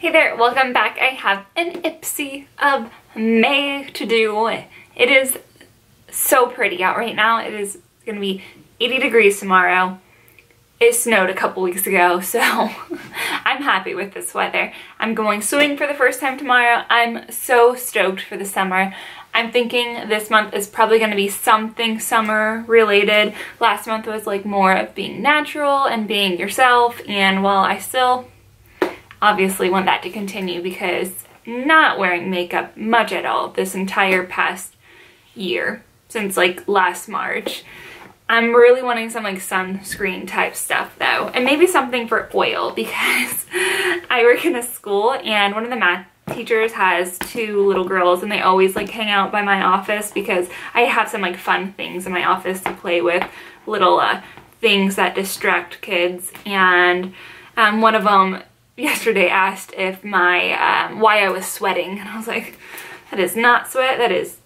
Hey there, welcome back. I have an Ipsy of May to do. It is so pretty out right now. It is going to be 80 degrees tomorrow. It snowed a couple weeks ago, so I'm happy with this weather. I'm going swimming for the first time tomorrow. I'm so stoked for the summer. I'm thinking this month is probably going to be something summer related. Last month was like more of being natural and being yourself and while I still obviously want that to continue because not wearing makeup much at all this entire past year since like last March. I'm really wanting some like sunscreen type stuff though and maybe something for oil because I work in a school and one of the math teachers has two little girls and they always like hang out by my office because I have some like fun things in my office to play with, little uh, things that distract kids and um, one of them yesterday asked if my, um, why I was sweating and I was like, that is not sweat, that is,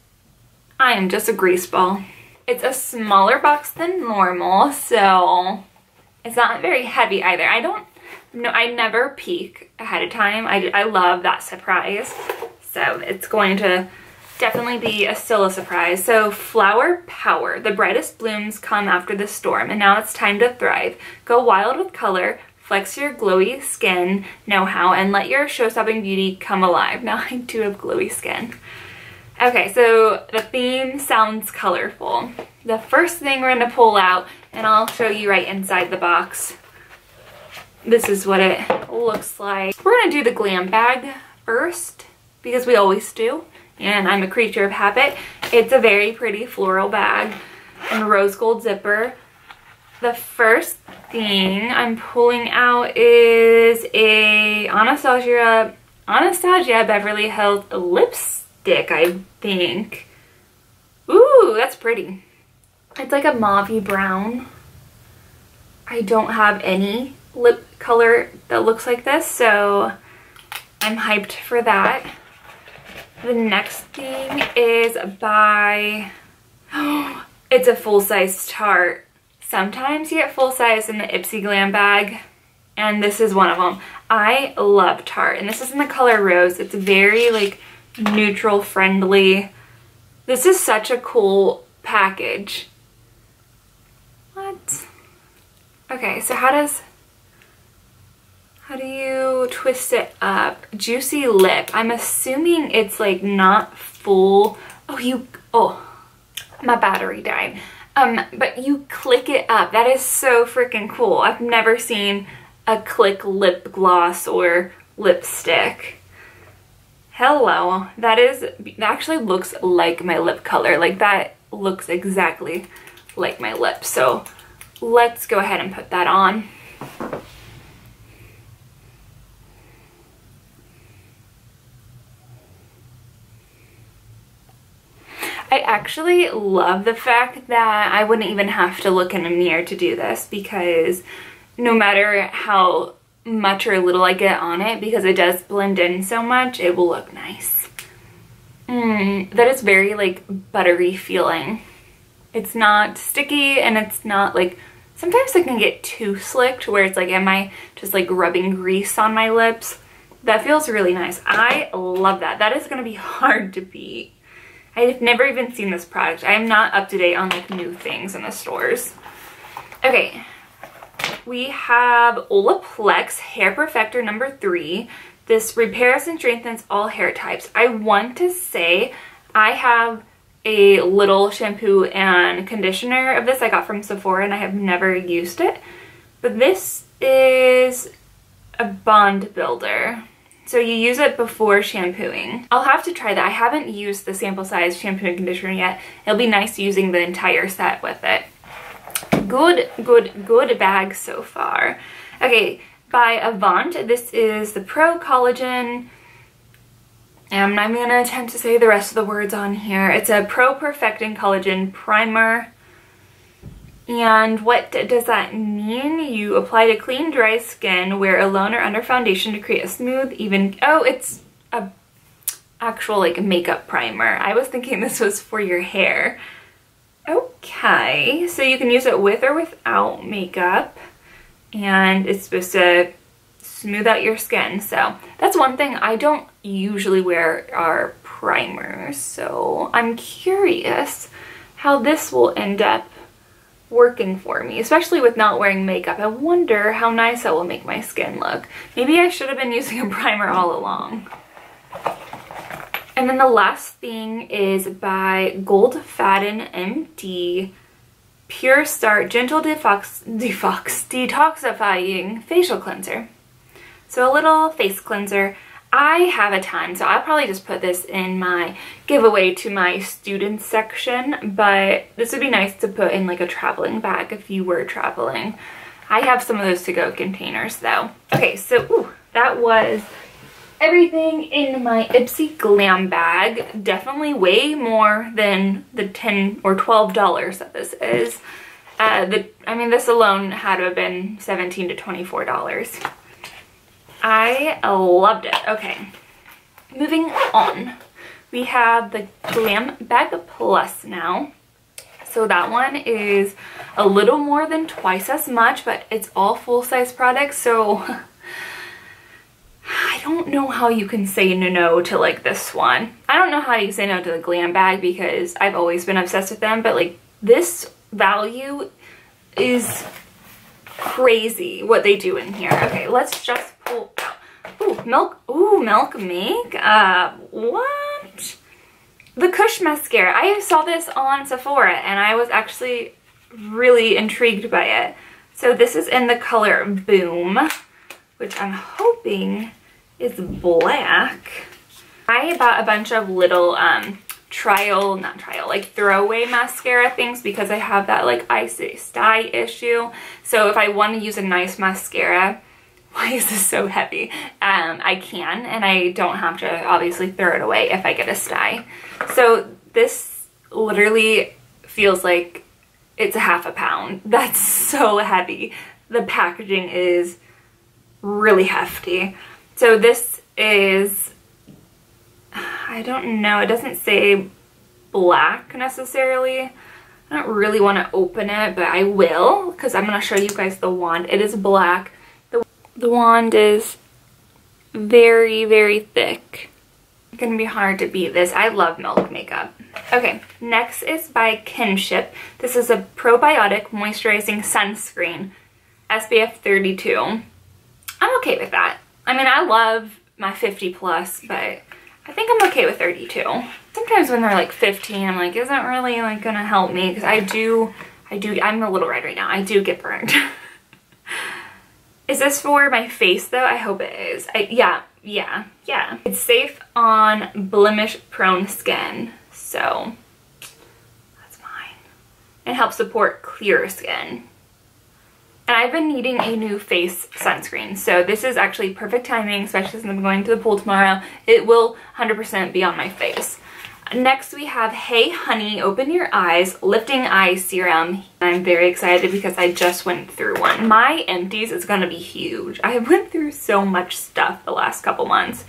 I am just a grease ball. It's a smaller box than normal so it's not very heavy either. I don't no, I never peek ahead of time. I, I love that surprise. So it's going to definitely be a still a surprise. So flower power. The brightest blooms come after the storm and now it's time to thrive. Go wild with color, flex your glowy skin know-how and let your show-stopping beauty come alive. Now I do have glowy skin. Okay, so the theme sounds colorful. The first thing we're gonna pull out, and I'll show you right inside the box, this is what it looks like. We're gonna do the glam bag first because we always do and I'm a creature of habit. It's a very pretty floral bag and rose gold zipper. The first thing I'm pulling out is a Anastasia, Anastasia Beverly Hills lipstick, I think. Ooh, that's pretty. It's like a mauve brown. I don't have any lip color that looks like this, so I'm hyped for that. The next thing is by, it's a full-size Tarte. Sometimes you get full-size in the Ipsy Glam bag, and this is one of them. I love Tarte, and this is in the color Rose. It's very, like, neutral friendly. This is such a cool package. What? Okay, so how does how do you twist it up? Juicy lip. I'm assuming it's like not full. Oh, you, oh, my battery died. Um, but you click it up. That is so freaking cool. I've never seen a click lip gloss or lipstick. Hello. That is, that actually looks like my lip color. Like that looks exactly like my lips. So let's go ahead and put that on. I actually love the fact that I wouldn't even have to look in a mirror to do this because no matter how much or little I get on it, because it does blend in so much, it will look nice. Mm, that is very like buttery feeling. It's not sticky and it's not like, sometimes it can get too slick to where it's like, am I just like rubbing grease on my lips? That feels really nice. I love that. That is gonna be hard to beat. I've never even seen this product. I am not up to date on like new things in the stores. Okay, we have Olaplex Hair Perfector number three. This repairs and strengthens all hair types. I want to say I have a little shampoo and conditioner of this I got from Sephora and I have never used it. But this is a bond builder. So you use it before shampooing. I'll have to try that. I haven't used the sample size shampoo and conditioner yet. It'll be nice using the entire set with it. Good, good, good bag so far. Okay, by Avant. This is the Pro Collagen. And I'm to attempt to say the rest of the words on here. It's a Pro Perfecting Collagen Primer. And what does that mean? You apply to clean, dry skin, wear alone or under foundation to create a smooth, even, oh, it's a actual like makeup primer. I was thinking this was for your hair. Okay, so you can use it with or without makeup. And it's supposed to smooth out your skin. So that's one thing I don't usually wear are primers. So I'm curious how this will end up working for me, especially with not wearing makeup. I wonder how nice that will make my skin look. Maybe I should have been using a primer all along. And then the last thing is by Gold Goldfaden MD Pure Start Gentle Defox, Defox, Detoxifying Facial Cleanser. So a little face cleanser. I have a ton, so I'll probably just put this in my giveaway to my students section, but this would be nice to put in like a traveling bag if you were traveling. I have some of those to-go containers though. Okay, so ooh, that was everything in my Ipsy Glam bag. Definitely way more than the 10 or $12 that this is. Uh, the, I mean, this alone had to have been 17 to $24. I loved it. Okay, moving on. We have the Glam Bag Plus now. So that one is a little more than twice as much, but it's all full-size products, so I don't know how you can say no, no to like this one. I don't know how you say no to the glam bag because I've always been obsessed with them, but like this value is crazy what they do in here. Okay, let's just out. Ooh, milk, ooh, milk makeup. What? The Kush mascara. I saw this on Sephora and I was actually really intrigued by it. So this is in the color Boom, which I'm hoping is black. I bought a bunch of little um, trial, not trial, like throwaway mascara things because I have that like eye sty issue. So if I want to use a nice mascara, why is this so heavy? Um, I can and I don't have to obviously throw it away if I get a sty. So this literally feels like it's a half a pound. That's so heavy. The packaging is really hefty. So this is, I don't know, it doesn't say black necessarily. I don't really want to open it, but I will because I'm going to show you guys the wand. It is black. The, wand is very, very thick. It's to be hard to beat this. I love milk makeup. Okay, next is by Kinship. This is a probiotic moisturizing sunscreen, SPF 32. I'm okay with that. I mean, I love my 50 plus, but I think I'm okay with 32. Sometimes when they're like 15, I'm like, isn't really like gonna help me? Because I do, I do, I'm a little red right now. I do get burned. is this for my face though? I hope it is. I, yeah, yeah, yeah. It's safe on blemish prone skin. So that's fine. It helps support clear skin. And I've been needing a new face sunscreen. So this is actually perfect timing, especially since I'm going to the pool tomorrow. It will 100% be on my face. Next we have Hey Honey Open Your Eyes Lifting Eye Serum. I'm very excited because I just went through one. My empties is gonna be huge. I have went through so much stuff the last couple months.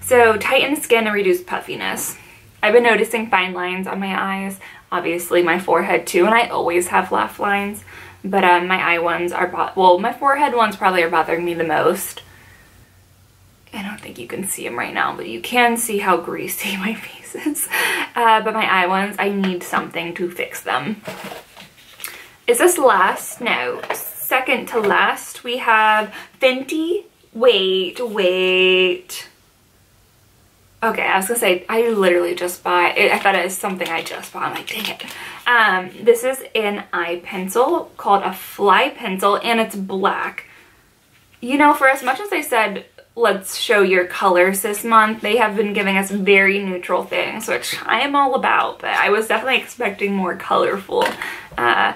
So tighten skin and reduce puffiness. I've been noticing fine lines on my eyes, obviously my forehead too, and I always have laugh lines. But um, my eye ones are, well, my forehead ones probably are bothering me the most. I don't think you can see them right now, but you can see how greasy my face is. Uh, but my eye ones, I need something to fix them. Is this last? No. Second to last, we have Fenty. Wait, wait. Okay, I was gonna say, I literally just bought, it, I thought it was something I just bought. I'm like, dang it. Um, this is an eye pencil called a fly pencil and it's black. You know, for as much as I said, let's show your colors this month, they have been giving us very neutral things, which I am all about, but I was definitely expecting more colorful uh,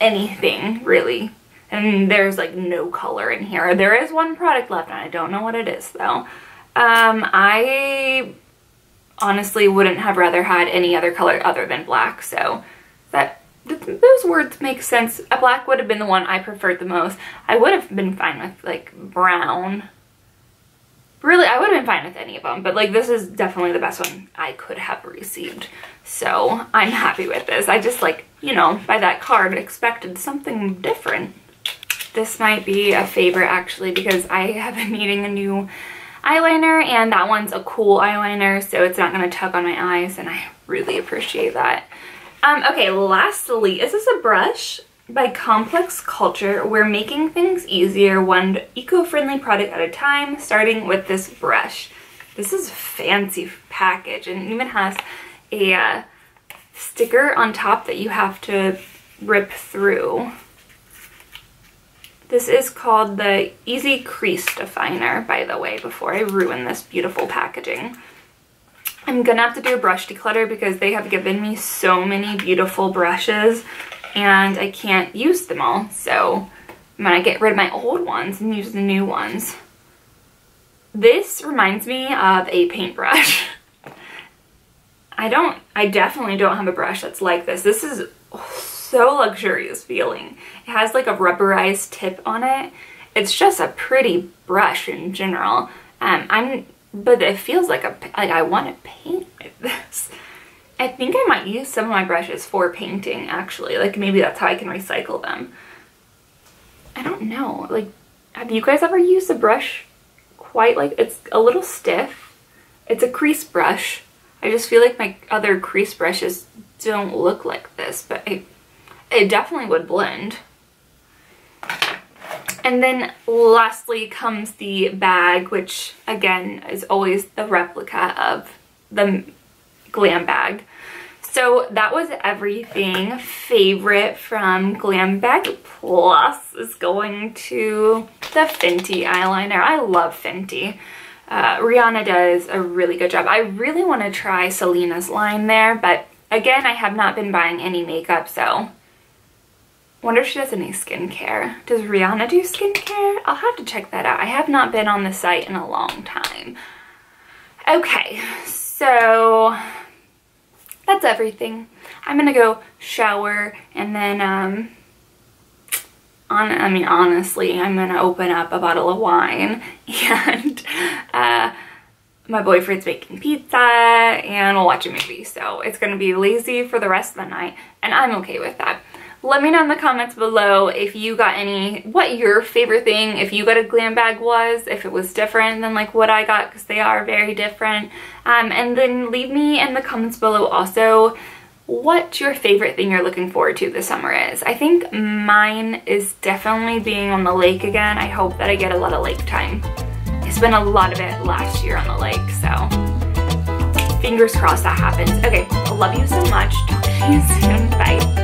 anything, really. And there's like no color in here. There is one product left and I don't know what it is though. Um, I honestly wouldn't have rather had any other color other than black. So that those words make sense. A black would have been the one I preferred the most. I would have been fine with like brown. Really, I would have been fine with any of them, but like this is definitely the best one I could have received. So I'm happy with this. I just like, you know, by that card expected something different. this might be a favorite actually because I have been needing a new eyeliner and that one's a cool eyeliner so it's not going to tug on my eyes and I really appreciate that. Um, okay, lastly, is this a brush? By Complex Culture, we're making things easier one eco-friendly product at a time, starting with this brush. This is a fancy package and even has a uh, sticker on top that you have to rip through. This is called the Easy Crease Definer, by the way, before I ruin this beautiful packaging. I'm gonna have to do a brush declutter because they have given me so many beautiful brushes and I can't use them all. So I'm gonna get rid of my old ones and use the new ones. This reminds me of a paintbrush. I don't, I definitely don't have a brush that's like this. This is so luxurious feeling. It has like a rubberized tip on it. It's just a pretty brush in general. Um, I'm, but it feels like a, like I want to paint with this. I think I might use some of my brushes for painting actually. Like maybe that's how I can recycle them. I don't know. Like, have you guys ever used a brush quite like, it's a little stiff. It's a crease brush. I just feel like my other crease brushes don't look like this, but I it definitely would blend. And then lastly comes the bag, which again is always the replica of the Glam bag. So that was everything. Favorite from Glam Bag Plus is going to the Fenty eyeliner. I love Fenty. Uh, Rihanna does a really good job. I really want to try Selena's line there, but again, I have not been buying any makeup, so Wonder if she does any skincare. Does Rihanna do skincare? I'll have to check that out. I have not been on the site in a long time. Okay, so that's everything. I'm gonna go shower and then, um, on, I mean, honestly, I'm gonna open up a bottle of wine and, uh, my boyfriend's making pizza and we'll watch a movie. So it's gonna be lazy for the rest of the night and I'm okay with that. Let me know in the comments below if you got any, what your favorite thing, if you got a glam bag was, if it was different than like what I got because they are very different. Um, and then leave me in the comments below also what your favorite thing you're looking forward to this summer is. I think mine is definitely being on the lake again. I hope that I get a lot of lake time. I spent a lot of it last year on the lake, so fingers crossed that happens. Okay, I love you so much. Talk to you soon. Bye.